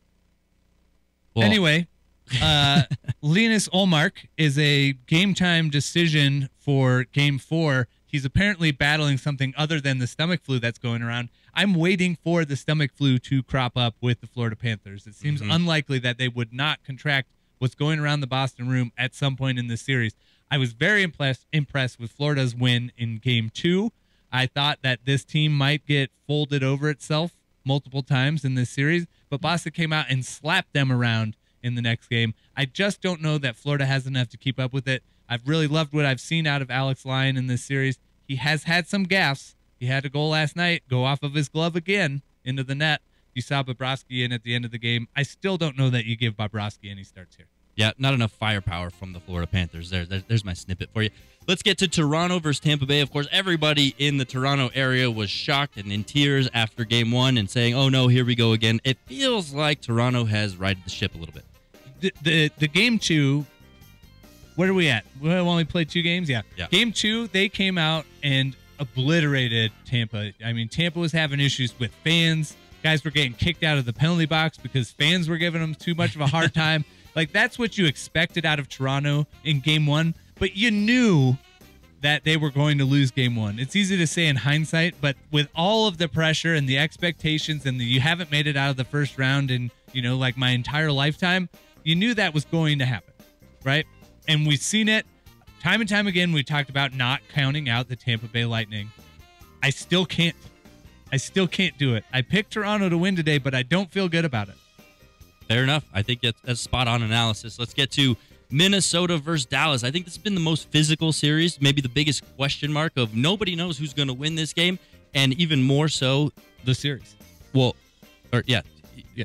Well, anyway, uh, Linus Ullmark is a game time decision for game four. He's apparently battling something other than the stomach flu that's going around. I'm waiting for the stomach flu to crop up with the Florida Panthers. It seems Mhm. unlikely that they would not contract what's going around the Boston room at some point in this series. I was very impressed impressed with Florida's win in game two. I thought that this team might get folded over itself multiple times in this series, but Boston came out and slapped them around in the next game. I just don't know that Florida has enough to keep up with it. I've really loved what I've seen out of Alex Lyon in this series. He has had some gaffes. He had a goal last night go off of his glove again into the net. You saw Bobrovsky in at the end of the game. I still don't know that you give Bobrovsky any starts here. Yeah, not enough firepower from the Florida Panthers. There, there- there's my snippet for you. Let's get to Toronto versus Tampa Bay. Of course, everybody in the Toronto area was shocked and in tears after Game One and saying, "Oh no, here we go again." It feels like Toronto has righted the ship a little bit. the the, the game two where are we at we played two games yeah. Yeah. game two they came out and obliterated tampa i mean tampa was having issues with fans guys were getting kicked out of the penalty box because fans were giving them too much of a hard time like that's what you expected out of toronto in game one but you knew that they were going to lose game one. It's easy to say in hindsight, but with all of the pressure and the expectations, and the, you haven't made it out of the first round in you know like my entire lifetime, you knew that was going to happen, right? And we've seen it time and time again. We talked about not counting out the Tampa Bay Lightning. I still can't. I still can't do it. I picked Toronto to win today, but I don't feel good about it. Fair enough. I think that's, that's spot on analysis. Let's get to Minnesota versus Dallas. I think this has been the most physical series, maybe the biggest question mark of nobody knows who's going to win this game, and even more so, The series. well, or yeah,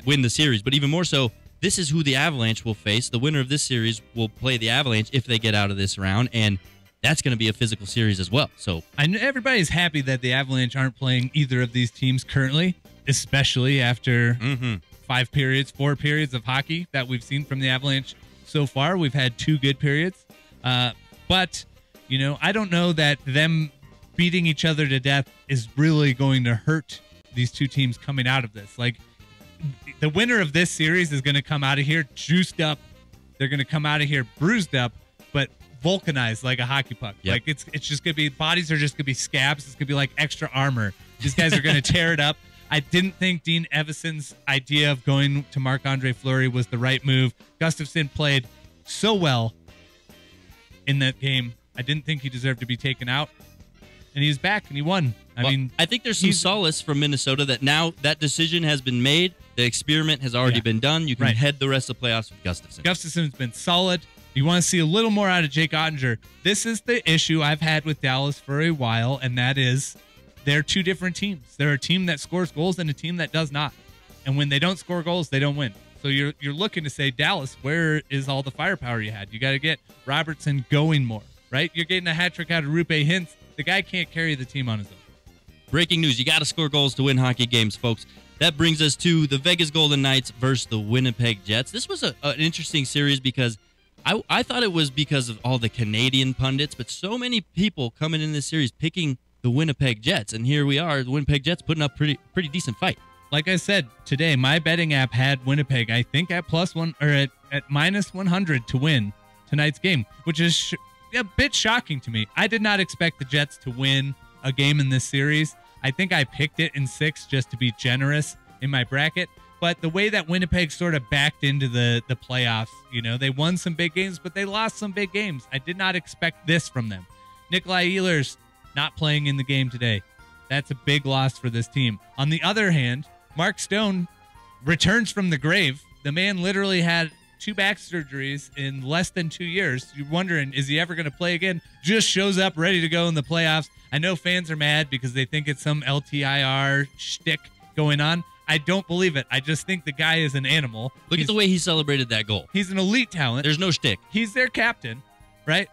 win the series, but even more so, this is who the Avalanche will face. The winner of this series will play the Avalanche if they get out of this round, and that's going to be a physical series as well. So I know everybody's happy that the Avalanche aren't playing either of these teams currently, especially after mhm. Five periods, four periods of hockey that we've seen from the Avalanche so far. We've had two good periods. Uh, but, you know, I don't know that them beating each other to death is really going to hurt these two teams coming out of this. Like, the winner of this series is going to come out of here juiced up. They're going to come out of here bruised up, but vulcanized like a hockey puck. Yep. Like it's it's just going to be bodies are just going to be scabs. It's going to be like extra armor. These guys are going to tear it up. I didn't think Dean Evason's idea of going to Marc Andre Fleury was the right move. Gustavsson played so well in that game. I didn't think he deserved to be taken out, and he's back and he won. I Well, mean, I think there's some solace from Minnesota that now that decision has been made. The experiment has already Yeah. been done. You can Right. head the rest of the playoffs with Gustavsson. Gustavsson's been solid. You want to see a little more out of Jake Oettinger. This is the issue I've had with Dallas for a while, and that is they're two different teams. They're a team that scores goals and a team that does not. And when they don't score goals, they don't win. So you're you're looking to say, Dallas, where is all the firepower you had? You got to get Robertson going more, right? You're getting a hat trick out of Roope Hintz. The guy can't carry the team on his own. Breaking news: You got to score goals to win hockey games, folks. That brings us to the Vegas Golden Knights versus the Winnipeg Jets. This was a, an interesting series because I, I thought it was because of all the Canadian pundits, but so many people coming in this series picking the Winnipeg Jets, and here we are, the Winnipeg Jets putting up pretty pretty decent fight. Like I said today, my betting app had Winnipeg, I think, at plus one or at, at minus 100 to win tonight's game, which is sh- a bit shocking to me. I did not expect the Jets to win a game in this series. I think I picked it in six just to be generous in my bracket. But the way that Winnipeg sort of backed into the the playoffs, you know, they won some big games, but they lost some big games. I did not expect this from them. Nikolai Ehlers not playing in the game today. That's a big loss for this team. On the other hand, Mark Stone returns from the grave. The man literally had two back surgeries in less than two years. You're wondering, is he ever going to play again? Just shows up ready to go in the playoffs. I know fans are mad because they think it's some LTIR shtick going on. I don't believe it. I just think the guy is an animal. Look He's- at the way he celebrated that goal. He's an elite talent. There's no shtick. He's their captain, right?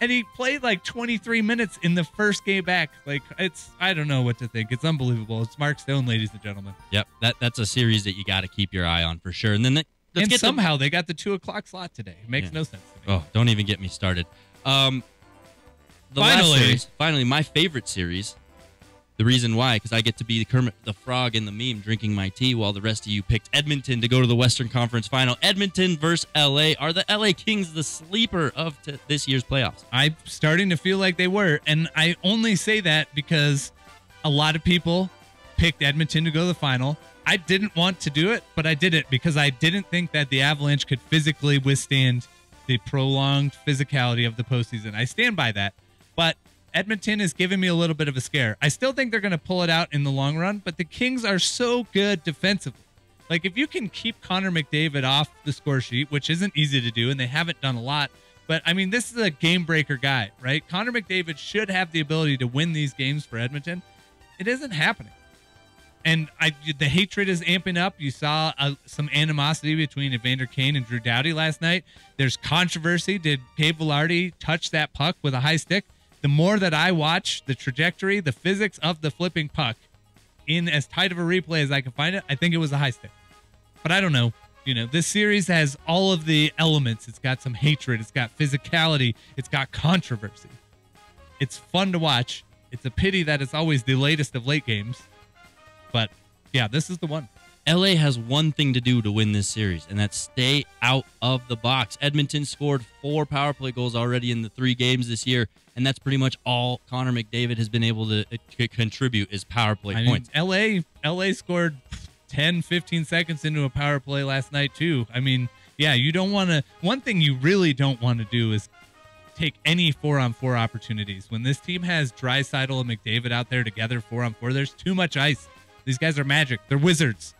And he played like 23 minutes in the first game back. Like it's, I don't know what to think. It's unbelievable. It's Mark Stone, ladies and gentlemen. Yep, that that's a series that you got to keep your eye on for sure. And then the, let's and somehow they got the two o'clock slot today. It makes Yeah. no sense. To me. Oh, don't even get me started. Um, the last Finally. series, finally, my favorite series. The reason why, because I get to be the Kermit the Frog in the meme, drinking my tea, while the rest of you picked Edmonton to go to the Western Conference Final. Edmonton versus LA. Are the LA Kings the sleeper of t- this year's playoffs? I'm starting to feel like they were, and I only say that because a lot of people picked Edmonton to go to the final. I didn't want to do it, but I did it because I didn't think that the Avalanche could physically withstand the prolonged physicality of the postseason. I stand by that, but Edmonton is giving me a little bit of a scare. I still think they're going to pull it out in the long run, but the Kings are so good defensively. Like if you can keep Connor McDavid off the score sheet, which isn't easy to do, and they haven't done a lot. But I mean, this is a game breaker guy, right? Connor McDavid should have the ability to win these games for Edmonton. It isn't happening, and I the hatred is amping up. You saw uh, some animosity between Evander Kane and Drew Doughty last night. There's controversy. Did Gabe Vilardi touch that puck with a high stick? The more that I watch the trajectory, the physics of the flipping puck, in as tight of a replay as I can find it, I think it was a high stick. But I don't know. You know, this series has all of the elements. It's got some hatred, it's got physicality, it's got controversy. It's fun to watch. It's a pity that it's always the latest of late games. But yeah, this is the one. LA has one thing to do to win this series, and that's stay out of the box. Edmonton scored four power play goals already in the three games this year, and that's pretty much all Connor McDavid has been able to, uh, to contribute is power play I mean, points. LA LA scored 10 15 seconds into a power play last night too. I mean, yeah, you don't want to one thing you really don't want to do is take any 4 on 4 opportunities. When this team has Draisaitl and McDavid out there together 4 on 4, there's too much ice. These guys are magic. They're wizards.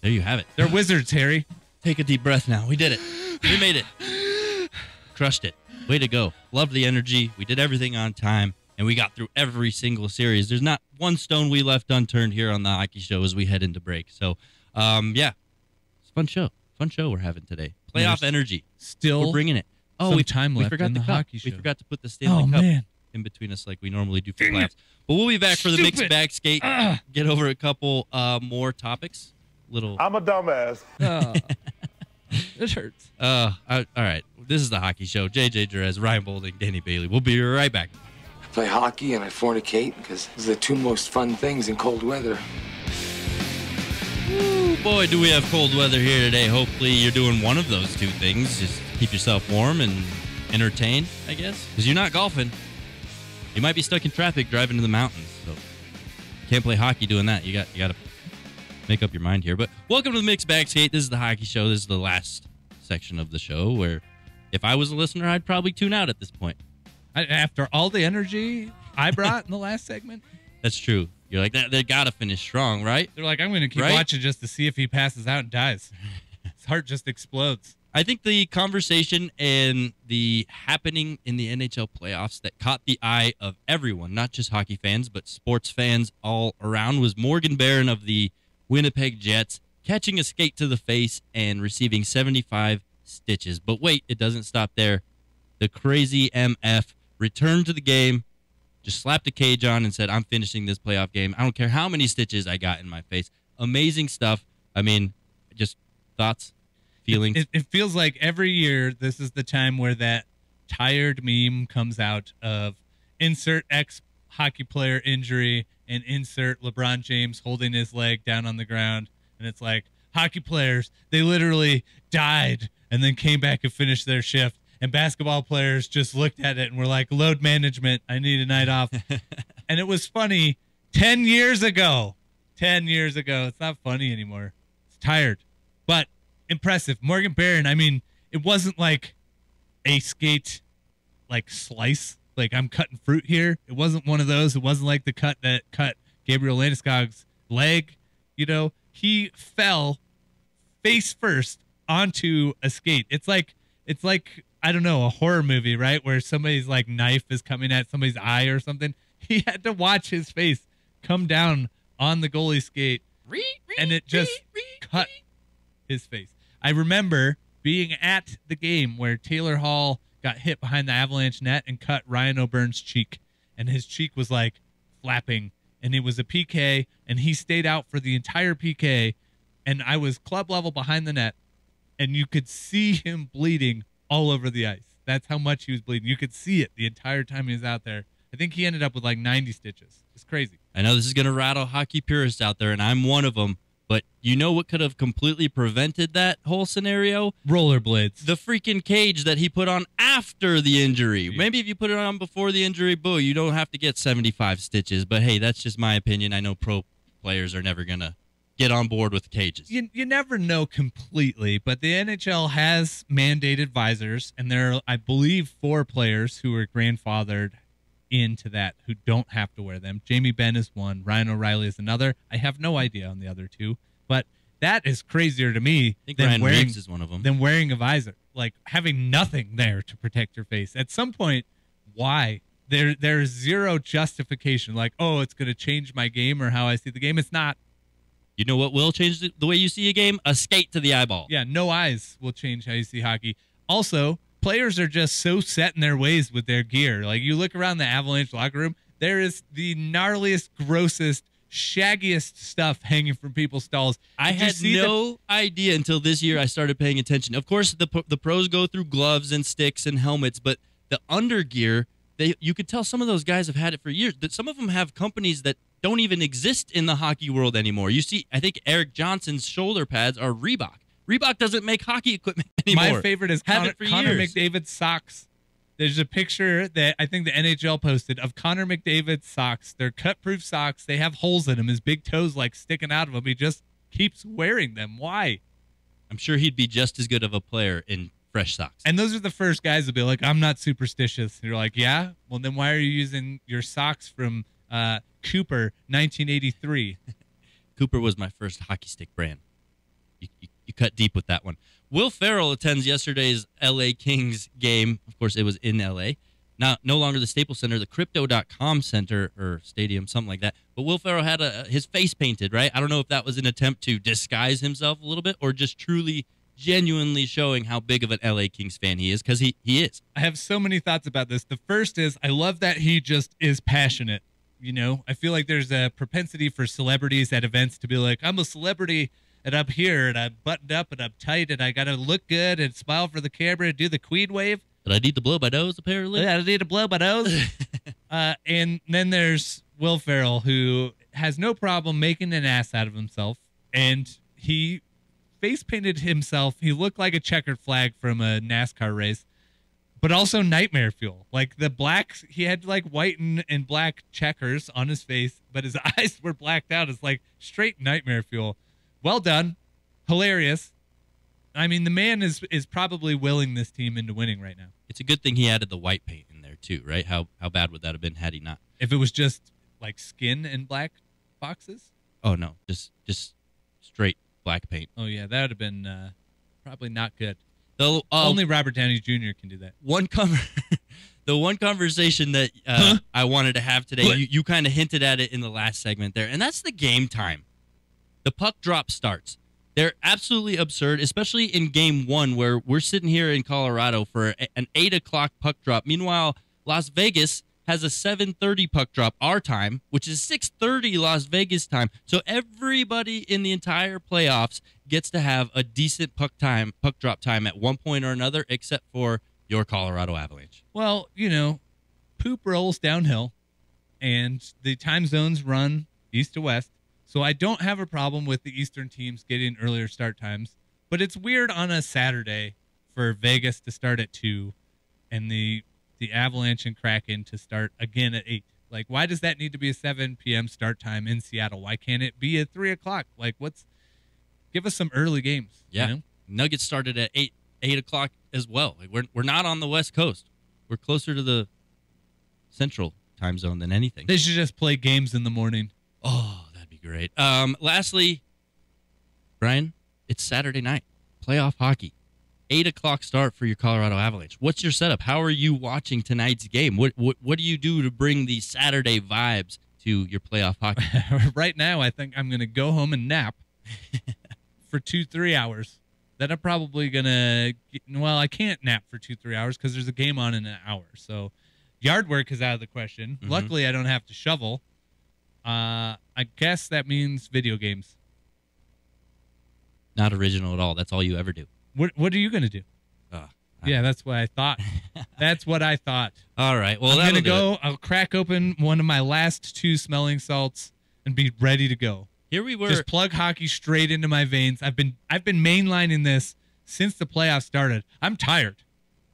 There you have it. They're wizards, Harry. Take a deep breath now. We did it. We made it. Crushed it. Way to go. Loved the energy. We did everything on time, and we got through every single series. There's not one stone we left unturned here on the hockey show as we head into break. So, um, yeah, it's a fun show. Fun show we're having today. Playoff There's energy. Still We're bringing it. Oh, some we time we forgot in the, the cup. hockey We forgot to put the Stanley Oh, Cup man. in between us like we normally do for Dang But we'll be back for the mixed bag skate. Ah. Get over a couple uh, more topics. Little. I'm a dumbass. Oh, this hurts. Uh, all right. This is the hockey show. JJ Jerez, Ryan Boulding, Danny Bailey. We'll be right back. I play hockey and I fornicate because are the two most fun things in cold weather. Ooh, boy, do we have cold weather here today. Hopefully, you're doing one of those two things. Just keep yourself warm and entertained, I guess. Because you're not golfing. You might be stuck in traffic driving to the mountains. So, can't play hockey doing that. You got you got to make up your mind here. But welcome to the Mixed Bag Skate. This is the hockey show. This is the last section of the show where, if I was a listener, I'd probably tune out at this point. I, after all the energy I brought in the last segment, That's true. You're like, they, they got to finish strong, right? they're like, I'm going to keep Right? watching just to see if he passes out and dies. His heart just explodes. I think the conversation and the happening in the NHL playoffs that caught the eye of everyone, not just hockey fans, but sports fans all around, was Morgan Barron of the Winnipeg Jets catching a skate to the face and receiving 75 stitches. But wait, it doesn't stop there. The crazy MF returned to the game, just slapped a cage on and said, I'm finishing this playoff game. I don't care how many stitches I got in my face. Amazing stuff. I mean, just thoughts, feelings. It, it feels like every year this is the time where that tired meme comes out of insert X hockey player injury and insert LeBron James holding his leg down on the ground. And it's like, hockey players, they literally died and then came back and finished their shift. And basketball players just looked at it and were like, load management, I need a night off. and it was funny 10 years ago. 10 years ago. It's not funny anymore. It's tired, but impressive. Morgan Barron, I mean, it wasn't like a skate like slice. Like I'm cutting fruit here. It wasn't one of those. It wasn't like the cut that cut Gabriel Landeskog's leg. You know, he fell face first onto a skate. It's like it's like I don't know a horror movie, right? Where somebody's like knife is coming at somebody's eye or something. He had to watch his face come down on the goalie skate, and it just cut his face. I remember being at the game where Taylor Hall got hit behind the Avalanche net and cut Ryan O'Byrne's cheek, and his cheek was like flapping, and it was a PK, and he stayed out for the entire PK, and I was club level behind the net, and you could see him bleeding all over the ice. That's how much he was bleeding. You could see it the entire time he was out there. I think he ended up with like 90 stitches. It's crazy. I know this is going to rattle hockey purists out there, and I'm one of them. But you know what could have completely prevented that whole scenario? Rollerblades. The freaking cage that he put on after the injury. Maybe if you put it on before the injury, boo, you don't have to get 75 stitches. But hey, that's just my opinion. I know pro players are never going to get on board with cages. You, you never know completely, but the NHL has mandated visors, and there are, I believe, four players who are grandfathered into that who don't have to wear them. Jamie Benn is one, Ryan O'Reilly is another. I have no idea on the other two, but that is crazier to me I think than Ryan wearing Reaves is one of them. than wearing a visor. Like having nothing there to protect your face. At some point, why? There there's zero justification like, "Oh, it's going to change my game or how I see the game." It's not. You know what will change the, the way you see a game? A skate to the eyeball. Yeah, no eyes will change how you see hockey. Also, players are just so set in their ways with their gear. Like you look around the Avalanche locker room, there is the gnarliest, grossest, shaggiest stuff hanging from people's stalls. I Did you had no idea until this year I started paying attention. Of course, the the pros go through gloves and sticks and helmets, but the undergear, they you could tell some of those guys have had it for years. That some of them have companies that don't even exist in the hockey world anymore. You see, I think Erik Johnson's shoulder pads are Reebok. Reebok doesn't make hockey equipment anymore. My favorite is Had Connor, Connor. McDavid's socks. There's a picture that I think the NHL posted of Connor McDavid's socks. They're cut-proof socks. They have holes in them. His big toes like sticking out of them. He just keeps wearing them. Why? I'm sure he'd be just as good of a player in fresh socks. And those are the first guys to be like, "I'm not superstitious." And you're like, "Yeah." Well, then why are you using your socks from uh, Cooper, 1983? Cooper was my first hockey stick brand. You, you, you cut deep with that one. Will Ferrell attends yesterday's LA Kings game. Of course, it was in LA. Now, no longer the Staples Center, the Crypto.com Center or stadium, something like that. But Will Ferrell had a, his face painted, right? I don't know if that was an attempt to disguise himself a little bit or just truly, genuinely showing how big of an LA Kings fan he is because he, he is. I have so many thoughts about this. The first is I love that he just is passionate. You know, I feel like there's a propensity for celebrities at events to be like, I'm a celebrity and I'm here and I'm buttoned up and I'm tight and I got to look good and smile for the camera and do the queen wave. But I need to blow my nose, apparently. Yeah, I need to blow my nose. uh, and then there's Will Ferrell, who has no problem making an ass out of himself. And he face painted himself. He looked like a checkered flag from a NASCAR race, but also nightmare fuel. Like the black, he had like white and, and black checkers on his face, but his eyes were blacked out. It's like straight nightmare fuel. Well done. Hilarious. I mean, the man is is probably willing this team into winning right now. It's a good thing he added the white paint in there, too, right? How, how bad would that have been had he not? If it was just like skin and black boxes. Oh, no. Just, just straight black paint. Oh yeah, that would have been uh, probably not good. Though uh, Only Robert Downey Jr. can do that. one con- the one conversation that uh, Huh? I wanted to have today, What? you, you kind of hinted at it in the last segment there, and that's the game time. The puck drop starts. They're absolutely absurd, especially in game one, where we're sitting here in Colorado for a- an eight o'clock puck drop. Meanwhile, Las Vegas has a 7:30 puck drop our time, which is 6:30 Las Vegas time. So everybody in the entire playoffs gets to have a decent puck time, puck drop time at one point or another, except for your Colorado Avalanche. Well, you know, poop rolls downhill, and the time zones run east to west. So I don't have a problem with the Eastern teams getting earlier start times. But it's weird on a Saturday for Vegas to start at two, and the the Avalanche and Kraken to start again at eight. Like, why does that need to be a 7 p.m. start time in Seattle? Why can't it be at three o'clock? Like, what's give us some early games? you Yeah. know? Nuggets started at eight eight o'clock as well. Like we're we're not on the West Coast. We're closer to the Central time zone than anything. They should just play games in the morning. Oh, that'd be great. Um, lastly, Brian, it's Saturday night, playoff hockey, eight o'clock start for your Colorado Avalanche. What's your setup? How are you watching tonight's game? What what what do you do to bring the Saturday vibes to your playoff hockey? right now, I think I'm going to go home and nap for two, three hours. Then I'm probably going to, well, I can't nap for two, three hours because there's a game on in an hour. So yard work is out of the question. Mhm. Luckily, I don't have to shovel. Uh, I guess that means video games. Not original at all. That's all you ever do. What What are you going to do? Uh, yeah, that's what I thought. that's what I thought. All right. Well, I'm gonna go. it. I'll crack open one of my last two smelling salts and be ready to go. Here we were. Just plug hockey straight into my veins. I've been I've been mainlining this since the playoffs started. I'm tired.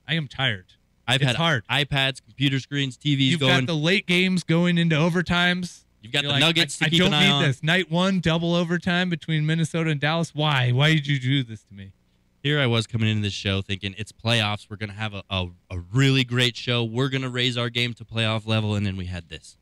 I am tired. I've it's had hard. iPads, computer screens, TVs You've going. got the late games going into overtimes. You've got You're the like, Nuggets I, I don't need on. this. Night one, double overtime between Minnesota and Dallas. Why? Why did you do this to me? Here I was coming into this show thinking it's playoffs. We're going to have a, a, a really great show. We're going to raise our game to playoff level. And then we had this.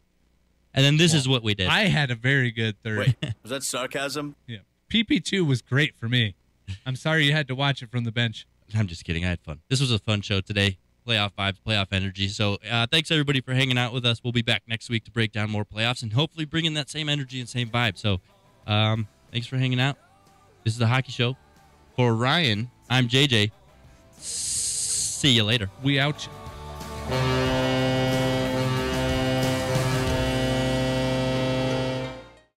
And then this is what we did. I had a very good third. Wait, Was that sarcasm? Yeah. PP2 was great for me. I'm sorry you had to watch it from the bench. I'm just kidding. I had fun. This was a fun show today. Playoff vibes, playoff energy. So uh, thanks everybody for hanging out with us. We'll be back next week to break down more playoffs and hopefully bring in that same energy and same vibe. So um, thanks for hanging out. This is the hockey show. For Ryan, I'm JJ. See you later. We out.